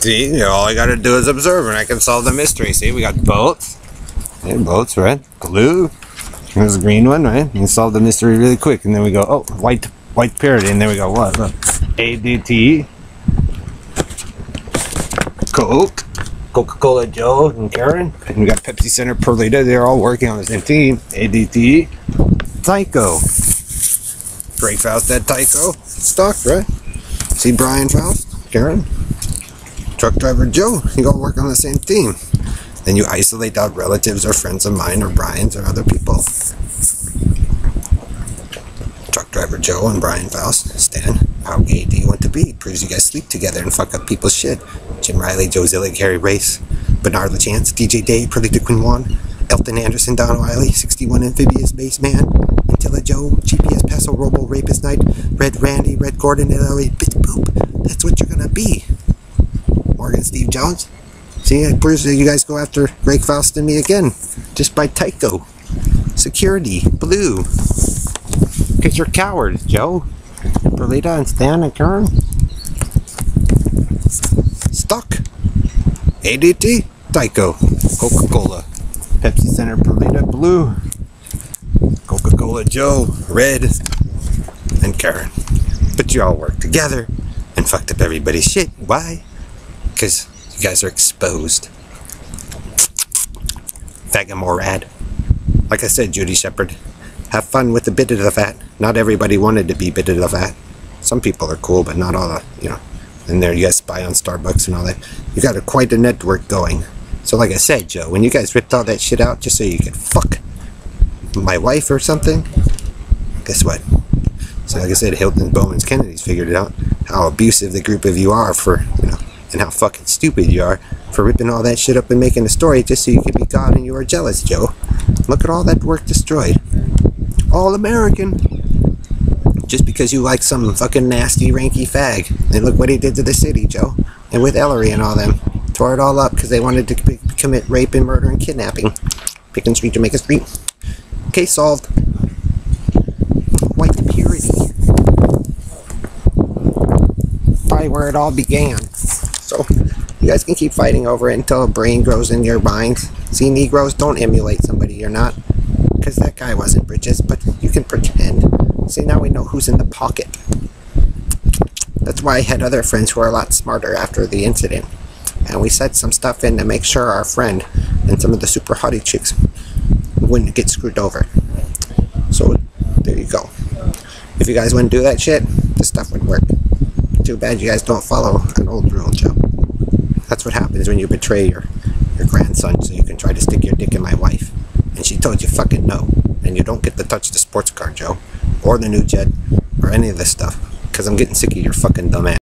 See, you know, all I gotta do is observe and I can solve the mystery. See, we got boats. Yeah, boats, right? Glue. There's a green one, right? You solve the mystery really quick. And then we go, oh, white white parrot. And then we go, what? Look. ADT. Coke. Coca-Cola Joe and Karen. And we got Pepsi Center Perlita. They're all working on the same team. ADT. Tyco. Greg Faust, that Tyco. Stock, right? See Brian Faust? Karen? Truck driver Joe. You all work on the same team. Then you isolate out relatives or friends of mine or Brian's or other people. Truck driver Joe and Brian Faust. Stan, how gay do you want to be? Proves you guys sleep together and fuck up people's shit. Jim Riley, Joe Zillig, Harry Race, Bernard LaChance, DJ Day, Perlita Quinn Wan, Elton Anderson, Don Wiley, 61 Amphibious Base Man, Antilla Joe, GPS Paso Robo Rapist Knight, Red Randy, Red Gordon, and Ellie Bit Boop. That's what you're gonna be. Morgan Steve Jones. See, that you guys go after Greg Faust and me again. Just by Tyco. Security. Blue. Because you're cowards, Joe. Perlita and Stan and Karen. Stuck. ADT. Tyco. Coca-Cola. Pepsi Center Perlita. Blue. Coca-Cola Joe. Red. And Karen. But you all work together and fucked up everybody's shit. Why? Because you guys are exposed. Faggot Morad. Like I said, Judy Shepard, have fun with the bit of the fat. Not everybody wanted to be bit of the fat. Some people are cool, but not all the, you know. And there you guys spy on Starbucks and all that. You got a, quite a network going. So like I said, Joe, when you guys ripped all that shit out just so you could fuck my wife or something, guess what? So like I said, Hilton Bowman's Kennedy's figured it out. How abusive the group of you are for, you know, and how fucking stupid you are for ripping all that shit up and making a story just so you could be God and you are jealous, Joe. Look at all that work destroyed. All American. Just because you like some fucking nasty, ranky fag. And look what he did to the city, Joe. And with Ellery and all them. Tore it all up because they wanted to commit rape and murder and kidnapping. Picking Street, Jamaica Street. Case solved. White purity. Probably where it all began. So, you guys can keep fighting over it until a brain grows in your mind. See, Negroes, don't emulate somebody you're not. Because that guy wasn't Bridges, but you can pretend. See, now we know who's in the pocket. That's why I had other friends who are a lot smarter after the incident. And we set some stuff in to make sure our friend and some of the super hottie chicks wouldn't get screwed over. So, there you go. If you guys wouldn't do that shit, this stuff would work. Too bad you guys don't follow an old rule, Joe. That's what happens when you betray your, your grandson so you can try to stick your dick in my wife. And she told you fucking no. And you don't get to touch the sports car, Joe. Or the new jet. Or any of this stuff. Because I'm getting sick of your fucking dumb ass.